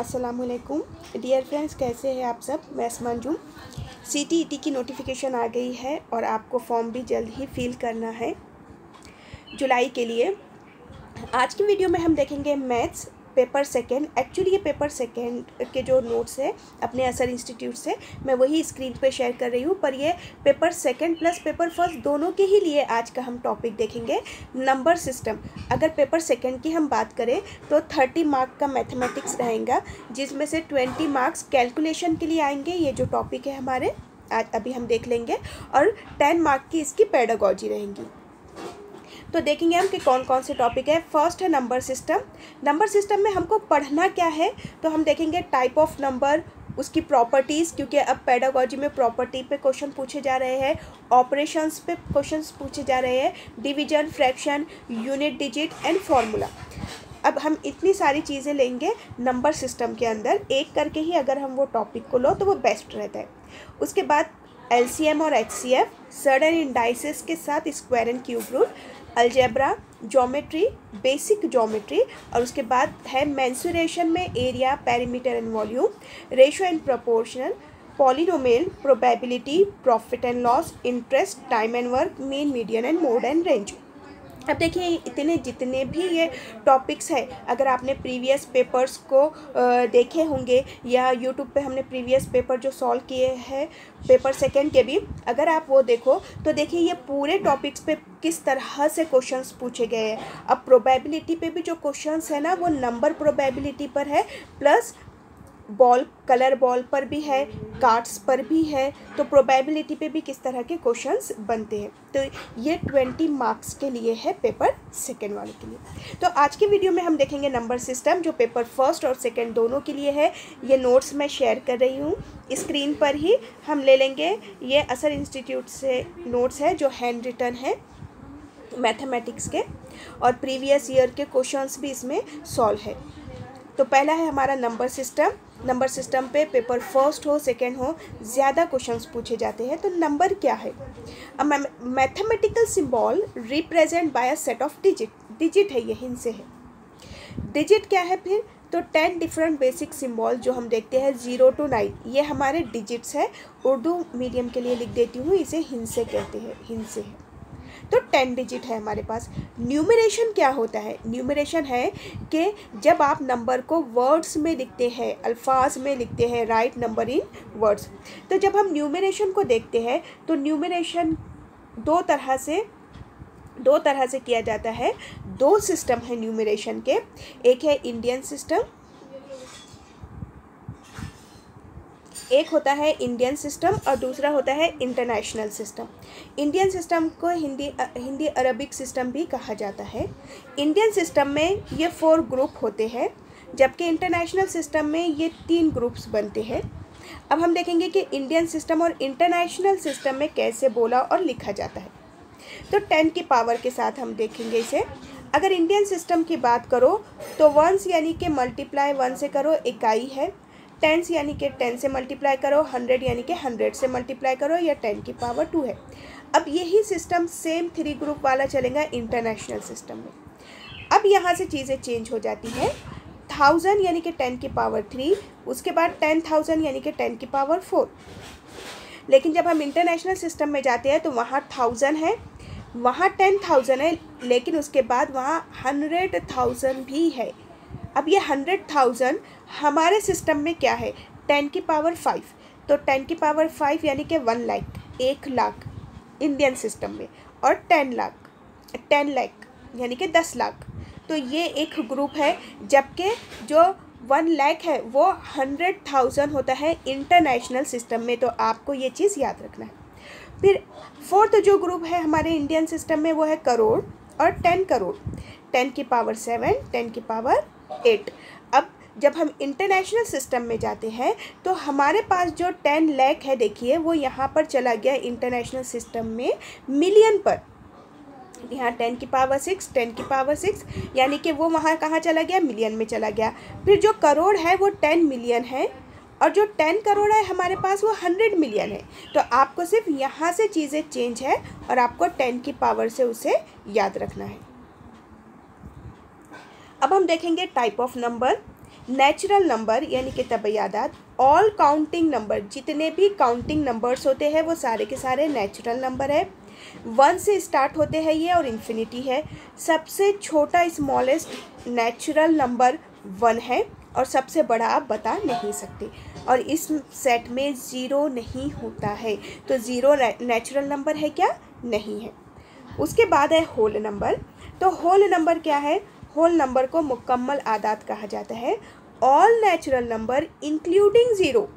असलकुम dear friends कैसे हैं आप सब? मैं असमान सी टी ई टी की नोटिफिकेशन आ गई है और आपको फॉर्म भी जल्द ही फिल करना है। जुलाई के लिए। आज की वीडियो में हम देखेंगे मैथ्स पेपर सेकेंड एक्चुअली ये पेपर सेकेंड के जो नोट्स है, अपने असर इंस्टीट्यूट से मैं वही स्क्रीन पे शेयर कर रही हूँ, पर ये paper second plus paper first दोनों के ही लिए आज का हम टॉपिक देखेंगे नंबर सिस्टम अगर पेपर सेकेंड की हम बात करें तो थर्टी मार्क का मैथमेटिक्स रहेगा, जिसमें से ट्वेंटी मार्क्स कैलकुलेशन के लिए आएँगे, ये जो टॉपिक है हमारे, आज अभी हम देख लेंगे, और टेन मार्क की इसकी पैडागॉजी रहेंगी। तो देखेंगे हम कि कौन कौन से टॉपिक है। फ़र्स्ट है नंबर सिस्टम नंबर सिस्टम में हमको पढ़ना क्या है? तो हम देखेंगे टाइप ऑफ़ नंबर उसकी प्रॉपर्टीज़ क्योंकि अब पैडागॉजी में प्रॉपर्टी पे क्वेश्चन पूछे जा रहे हैं ऑपरेशंस पे क्वेश्चंस पूछे जा रहे हैं division fraction unit digit and formula अब हम इतनी सारी चीज़ें लेंगे नंबर सिस्टम के अंदर। एक करके ही अगर हम वो टॉपिक को लो तो वो बेस्ट रहता है। उसके बाद एलसीएम और H C F surd and indices के साथ square and cube root algebra geometry basic geometry और उसके बाद है मैंसुरेशन में area perimeter and volume ratio and proportional polynomial probability profit and loss interest time and work mean median and mode and range अब देखिए, इतने जितने भी ये टॉपिक्स है, अगर आपने प्रीवियस पेपर्स को देखे होंगे या यूट्यूब पे हमने प्रीवियस पेपर जो सॉल्व किए हैं पेपर सेकंड के भी, अगर आप वो देखो तो देखिए ये पूरे टॉपिक्स पे किस तरह से क्वेश्चंस पूछे गए हैं। अब प्रोबेबिलिटी पे भी जो क्वेश्चंस है ना, वो नंबर प्रोबेबिलिटी पर है प्लस बॉल कलर बॉल पर भी है कार्ड्स पर भी है तो प्रोबेबिलिटी पे भी किस तरह के क्वेश्चंस बनते हैं। तो ये ट्वेंटी मार्क्स के लिए है पेपर सेकेंड वाले के लिए। तो आज की वीडियो में हम देखेंगे नंबर सिस्टम जो पेपर फ़र्स्ट और सेकेंड दोनों के लिए है। ये नोट्स मैं शेयर कर रही हूँ। स्क्रीन पर ही हम ले लेंगे। ये असर इंस्टीट्यूट से नोट्स है, जो हैंड रिटर्न है मैथमेटिक्स के, और प्रीवियस ईयर के क्वेश्चंस भी इसमें सॉल्व है। तो पहला है हमारा नंबर सिस्टम नंबर सिस्टम पे पेपर फ़र्स्ट हो सेकेंड हो, ज़्यादा क्वेश्चंस पूछे जाते हैं। तो नंबर क्या है? Mathematical symbol represent by a set of digit digit है, ये हिंसे है। डिजिट क्या है फिर? तो टेन डिफरेंट बेसिक सिंबल जो हम देखते हैं ज़ीरो टू नाइन ये हमारे डिजिट्स है। उर्दू मीडियम के लिए लिख देती हूँ, इसे हिंसे कहते हैं हिंसे है। तो टेन डिजिट है हमारे पास। न्यूमरेशन क्या होता है? न्यूमरेशन है कि जब आप नंबर को वर्ड्स में लिखते हैं अल्फाज में लिखते हैं राइट नंबर इन वर्ड्स तो जब हम न्यूमरेशन को देखते हैं तो न्यूमरेशन दो तरह से, दो तरह से किया जाता है। दो सिस्टम है न्यूमरेशन के। एक है इंडियन सिस्टम एक होता है इंडियन सिस्टम और दूसरा होता है इंटरनेशनल सिस्टम इंडियन सिस्टम को हिंदी हिंदी अरबिक सिस्टम भी कहा जाता है. इंडियन सिस्टम में ये फोर ग्रुप होते हैं, जबकि इंटरनेशनल सिस्टम में ये तीन ग्रुप्स बनते हैं. अब हम देखेंगे कि इंडियन सिस्टम और इंटरनेशनल सिस्टम में कैसे बोला और लिखा जाता है. तो टेन की पावर के साथ हम देखेंगे इसे. अगर इंडियन सिस्टम की बात करो तो वंस यानी कि मल्टीप्लाई वन से करो, इकाई है. टेंस यानी कि टेन से मल्टीप्लाई करो, हंड्रेड यानी कि हंड्रेड से मल्टीप्लाई करो, या टेन की पावर टू है। अब यही सिस्टम सेम थ्री ग्रुप वाला चलेगा इंटरनेशनल सिस्टम में। अब यहाँ से चीज़ें चेंज हो जाती हैं। थाउज़ेंड यानी कि टेन की पावर थ्री, उसके बाद टेन थाउज़ेंड यानी कि टेन की पावर फोर। लेकिन जब हम इंटरनेशनल सिस्टम में जाते हैं तो वहाँ थाउज़ेंड है, वहाँ टेन थाउज़ेंड है, लेकिन उसके बाद वहाँ हंड्रेड थाउज़ेंड भी है। अब ये हंड्रेड थाउज़ेंड हमारे सिस्टम में क्या है? टेन की पावर फाइव तो टेन की पावर फाइव यानी कि वन लाख एक लाख इंडियन सिस्टम में और टेन लाख टेन लाख यानी कि दस लाख तो ये एक ग्रुप है, जबकि जो वन लैख है, वो हंड्रेड थाउज़ेंड होता है इंटरनेशनल सिस्टम में. तो आपको ये चीज़ याद रखना है. फिर फोर्थ जो ग्रुप है हमारे इंडियन सिस्टम में, वो है करोड़ और टेन करोड़. टेन की पावर सेवन टेन की पावर एट। अब जब हम इंटरनेशनल सिस्टम में जाते हैं तो हमारे पास जो टेन लैख है, देखिए, वो यहाँ पर चला गया इंटरनेशनल सिस्टम में मिलियन पर। यहाँ टेन की पावर सिक्स, टेन की पावर सिक्स, यानी कि वो वहाँ कहाँ चला गया? मिलियन में चला गया। फिर जो करोड़ है, वो टेन मिलियन है, और जो टेन करोड़ है हमारे पास, वो हंड्रेड मिलियन है। तो आपको सिर्फ़ यहाँ से चीज़ें चेंज है, और आपको टेन की पावर से उसे याद रखना है। अब हम देखेंगे type of number natural number यानी कि तबयादात ऑल काउंटिंग नंबर जितने भी काउंटिंग नंबर्स होते हैं वो सारे के सारे नेचुरल नंबर है। वन से स्टार्ट होते हैं ये और इन्फिनिटी है। सबसे छोटा स्मॉलेस्ट नेचुरल नंबर वन है और सबसे बड़ा आप बता नहीं सकते। और इस सेट में ज़ीरो नहीं होता है। तो ज़ीरो नेचुरल नंबर है क्या? नहीं है। उसके बाद है होल नंबर तो होल नंबर क्या है? होल नंबर को मुकम्मल आदात कहा जाता है। All natural number including zero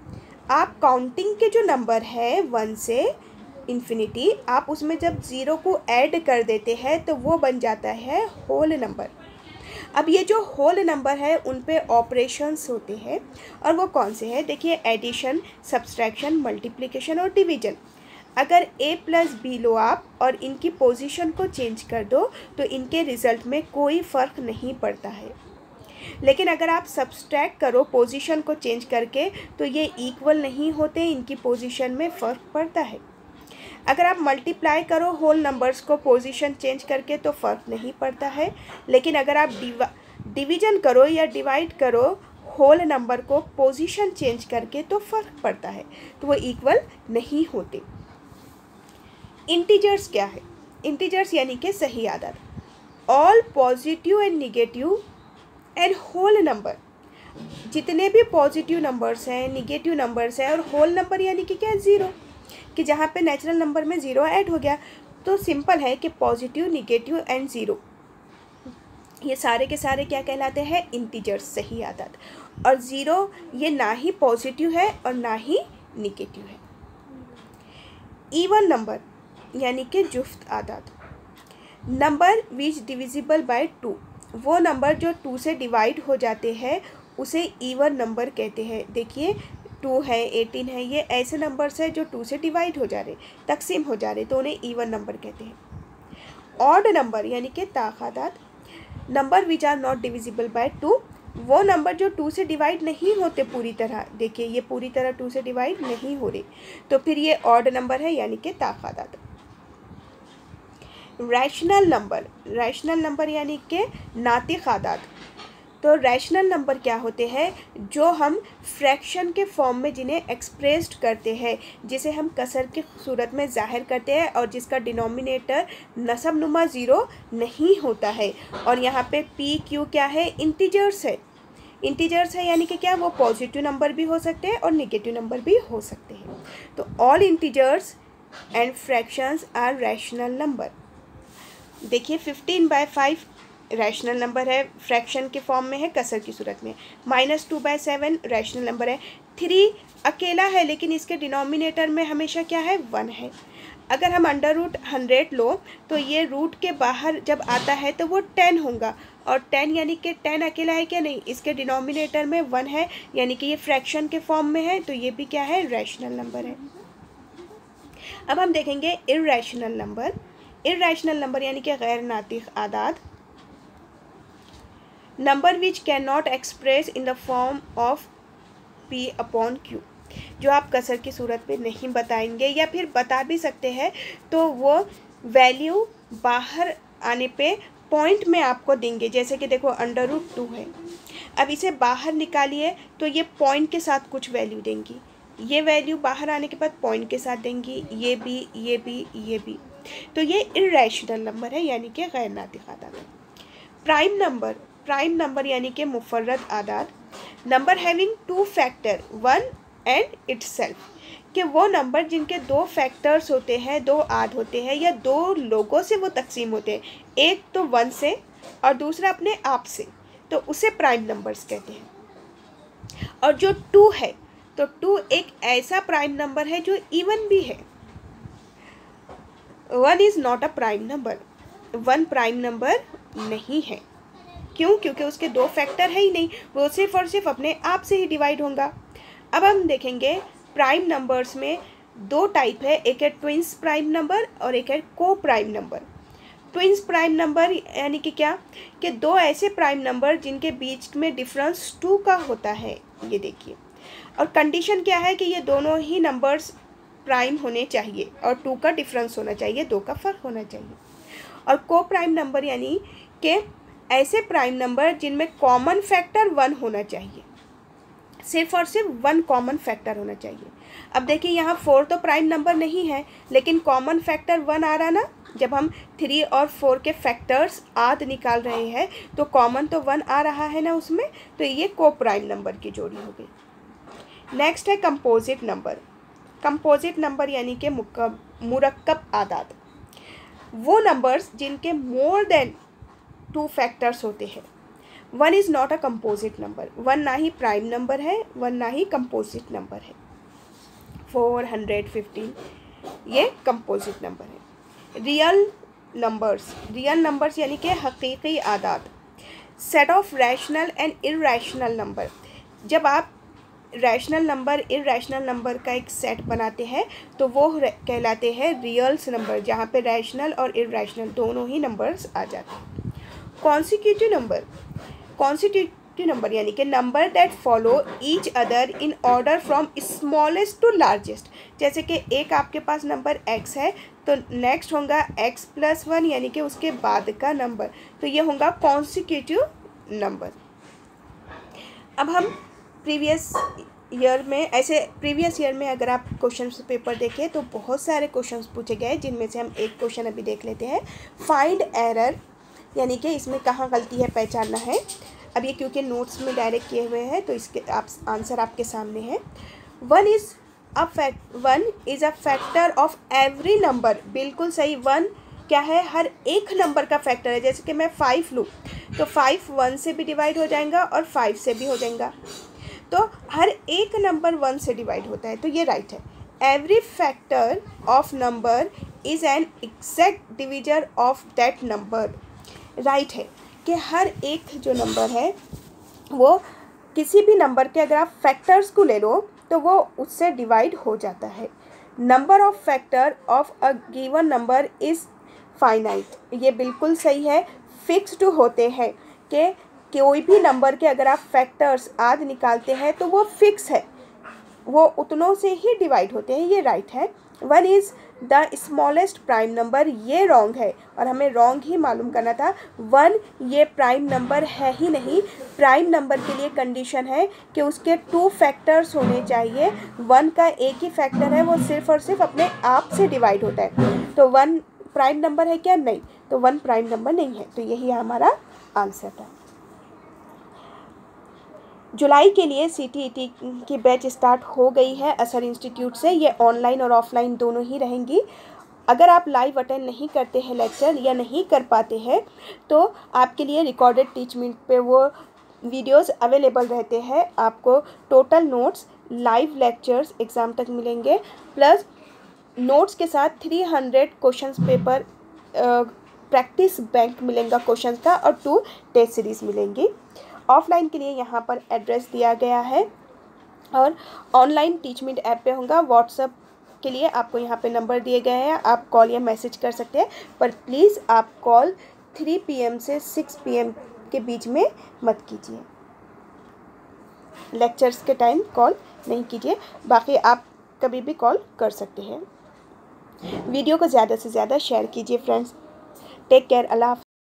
आप काउंटिंग के जो नंबर है वन से इन्फिनिटी आप उसमें जब ज़ीरो को ऐड कर देते हैं तो वो बन जाता है होल नंबर अब ये जो होल नंबर है, उन पे ऑपरेशंस होते हैं। और वो कौन से हैं? देखिए एडिशन सब्सट्रैक्शन मल्टीप्लिकेशन और डिवीज़न अगर ए प्लस बी लो आप और इनकी पोजीशन को चेंज कर दो तो इनके रिज़ल्ट में कोई फ़र्क नहीं पड़ता है। लेकिन अगर आप सब्सट्रैक्ट करो पोजीशन को चेंज करके तो ये इक्वल नहीं होते, इनकी पोजीशन में फ़र्क पड़ता है। अगर आप मल्टीप्लाई करो होल नंबर्स को पोजीशन चेंज करके तो फ़र्क नहीं पड़ता है। लेकिन अगर आप डिवीज़न करो या डिवाइड करो होल नंबर को पोजीशन चेंज करके तो फ़र्क पड़ता है। तो वो इक्वल नहीं होते। इंटीजर्स क्या है? इंटीजर्स यानी कि सही आदत all positive and negative and whole number जितने भी पॉजिटिव नंबर्स हैं निगेटिव नंबर्स हैं, और होल नंबर यानी कि क्या? है ज़ीरो कि जहाँ पे नेचुरल नंबर में ज़ीरो ऐड हो गया तो सिंपल है कि पॉजिटिव निगेटिव एंड ज़ीरो ये सारे के सारे क्या कहलाते हैं? इंटीजर्स सही आदत। और ज़ीरो ये ना ही पॉजिटिव है और ना ही निगेटिव है। ईवन नंबर यानी कि जुफ्त आदत number which divisible by two वो नंबर जो टू से डिवाइड हो जाते हैं, उसे ईवन नंबर कहते हैं। देखिए टू है एटीन है, ये ऐसे नंबर्स हैं जो टू से डिवाइड हो जा रहे, तकसीम हो जा रहे तो उन्हें ईवन नंबर कहते हैं। ऑड नंबर यानी कि ताखादात number which are not divisible by two वो नंबर जो टू से डिवाइड नहीं होते पूरी तरह, देखिए, ये पूरी तरह टू से डिवाइड नहीं हो रहे। तो फिर ये ऑड नंबर है यानी कि ताखादात रैशनल नंबर रैशनल नंबर यानी कि नातिक आदात तो रैशनल नंबर क्या होते हैं? जो हम फ्रैक्शन के फॉर्म में जिन्हें एक्सप्रेस्ड करते हैं, जिसे हम कसर की सूरत में ज़ाहिर करते हैं और जिसका डिनोमिनेटर नसब नुमा ज़ीरो नहीं होता है। और यहाँ पे पी क्यू क्या है? इंटीजर्स है। इंटीजर्स है यानी कि क्या? वो पॉजिटिव नंबर भी हो सकते हैं और निगेटिव नंबर भी हो सकते हैं। तो all integers and fractions are rational number देखिए fifteen by five rational number है फ्रैक्शन के फॉर्म में है, कसर की सूरत में minus two by seven rational number है। थ्री अकेला है, लेकिन इसके डिनोमिनेटर में हमेशा क्या है? वन है। अगर हम अंडर रूट हंड्रेड लो तो ये रूट के बाहर जब आता है तो वो टेन होगा। और टेन यानी कि टेन अकेला है क्या नहीं? इसके डिनोमिनेटर में वन है, यानी कि ये फ्रैक्शन के फॉर्म में है तो ये भी क्या है? रैशनल नंबर है। अब हम देखेंगे इरेशनल नंबर इरेशनल नंबर यानी कि गैर नातिक आदात number which cannot express in the form of P upon Q जो आप कसर की सूरत में नहीं बताएँगे या फिर बता भी सकते हैं तो वो वैल्यू बाहर आने पे पॉइंट में आपको देंगे, जैसे कि देखो अंडर रूट टू है। अब इसे बाहर निकालिए तो ये पॉइंट के साथ कुछ वैल्यू देंगी। ये वैल्यू बाहर आने के बाद पॉइंट के साथ देंगी, ये भी ये भी ये भी तो ये इरेशनल नंबर है, यानी कि गैर नातिक आदात प्राइम नंबर प्राइम नंबर यानी कि मुफरत आदात number having two factor one and its कि वो नंबर जिनके दो फैक्टर्स होते हैं, दो आद होते हैं, या दो लोगों से वो तकसीम होते हैं। एक तो वन से और दूसरा अपने आप से। तो उसे प्राइम नंबर्स कहते हैं। और जो टू है तो टू एक ऐसा प्राइम नंबर है जो इवन भी है। One is not a prime number one prime number नहीं है। क्यों? क्योंकि उसके दो फैक्टर है ही नहीं। वो सिर्फ़ और सिर्फ़ अपने आप से ही डिवाइड होगा। अब हम देखेंगे प्राइम नंबर्स में दो टाइप है। एक है ट्विंस प्राइम नंबर और एक है coprime number twins prime number यानी कि क्या? कि दो ऐसे प्राइम नंबर जिनके बीच में डिफरेंस टू का होता है। ये देखिए। और कंडीशन क्या है कि ये दोनों ही नंबर्स प्राइम होने चाहिए और टू का डिफरेंस होना चाहिए, दो का फ़र्क होना चाहिए। और को प्राइम नंबर यानी के ऐसे प्राइम नंबर जिनमें कॉमन फैक्टर वन होना चाहिए। सिर्फ़ और सिर्फ़ वन कॉमन फैक्टर होना चाहिए। अब देखिए, यहाँ फोर तो प्राइम नंबर नहीं है, लेकिन कॉमन फैक्टर वन आ रहा ना? जब हम थ्री और फोर के फैक्टर्स आद निकाल रहे हैं तो कॉमन तो वन आ रहा है ना उसमें? तो ये को प्राइम नंबर की जोड़ी हो गई। नेक्स्ट है कंपोजिट नंबर कंपोजिट नंबर यानी कि मुरक्कब आदात वो नंबर्स जिनके मोर देन टू फैक्टर्स होते हैं। One is not a composite number one ना ही प्राइम नंबर है वन ना ही कंपोजिट नंबर है। फोर हंड्रेड फिफ्टीन ये कंपोजिट नंबर है। रियल नंबर्स रियल नंबर्स यानी कि हकीकी आदात set of rational and irrational number जब आप रैशनल नंबर इरेशनल नंबर का एक सेट बनाते हैं तो वो कहलाते हैं रियल्स नंबर जहाँ पे रैशनल और इरेशनल दोनों ही नंबर्स आ जाते हैं। कॉन्सिक्यूटिव नंबर कॉन्स्टिट्यूटिव नंबर यानी कि number that follow each other in order from smallest to largest जैसे कि एक आपके पास नंबर एक्स है तो नेक्स्ट होगा एक्स प्लस वन यानी कि उसके बाद का नंबर तो ये होगा कॉन्सिक्यूटिव नंबर अब हम प्रीवियस ईयर में, ऐसे प्रीवियस ईयर में अगर आप क्वेश्चन पेपर देखें तो बहुत सारे क्वेश्चंस पूछे गए, जिनमें से हम एक क्वेश्चन अभी देख लेते हैं। फाइंड एरर यानी कि इसमें कहाँ गलती है पहचानना है। अब ये क्योंकि नोट्स में डायरेक्ट किए हुए हैं तो इसके, आप आंसर आपके सामने है। One is a fact one is a factor of every number बिल्कुल सही वन क्या है? हर एक नंबर का फैक्टर है। जैसे कि मैं फाइव लूँ तो फाइव वन से भी डिवाइड हो जाएगा और फाइव से भी हो जाएगा। तो हर एक नंबर वन से डिवाइड होता है तो ये राइट है। Every factor of number is an exact divisor of that number right है कि हर एक जो नंबर है, वो किसी भी नंबर के अगर आप फैक्टर्स को ले लो तो वो उससे डिवाइड हो जाता है। Number of factor of a given number is finite ये बिल्कुल सही है। फिक्स्ड होते हैं कि कोई भी नंबर के अगर आप फैक्टर्स आदि निकालते हैं तो वो फिक्स है। वो उतनों से ही डिवाइड होते हैं, ये राइट है। One is the smallest prime number ये रॉन्ग है। और हमें रॉन्ग ही मालूम करना था। वन ये प्राइम नंबर है ही नहीं। प्राइम नंबर के लिए कंडीशन है कि उसके टू फैक्टर्स होने चाहिए। वन का एक ही फैक्टर है, वो सिर्फ़ और सिर्फ़ अपने आप से डिवाइड होता है। तो वन प्राइम नंबर है क्या? नहीं। तो वन प्राइम नंबर नहीं है। तो यही हमारा आंसर था। जुलाई के लिए सी टी की बैच स्टार्ट हो गई है असर इंस्टीट्यूट से। ये ऑनलाइन और ऑफलाइन दोनों ही रहेंगी। अगर आप लाइव अटेंड नहीं करते हैं लेक्चर या नहीं कर पाते हैं तो आपके लिए रिकॉर्डेड टीचमेंट पे वो वीडियोस अवेलेबल रहते हैं। आपको total notes, live lectures, exam तक मिलेंगे। प्लस नोट्स के साथ three hundred question paper practice bank मिलेगा क्वेश्चन का और टू टेस्ट सीरीज़ मिलेंगी। ऑफलाइन के लिए यहाँ पर एड्रेस दिया गया है और ऑनलाइन टीचमेंट ऐप पे होगा। व्हाट्सअप के लिए आपको यहाँ पे नंबर दिए गए हैं। आप कॉल या मैसेज कर सकते हैं, पर प्लीज़ आप कॉल थ्री पीएम से सिक्स पीएम के बीच में मत कीजिए। लेक्चर्स के टाइम कॉल नहीं कीजिए, बाकी आप कभी भी कॉल कर सकते हैं। वीडियो को ज़्यादा से ज़्यादा शेयर कीजिए, फ्रेंड्स। टेक केयर, अल्लाह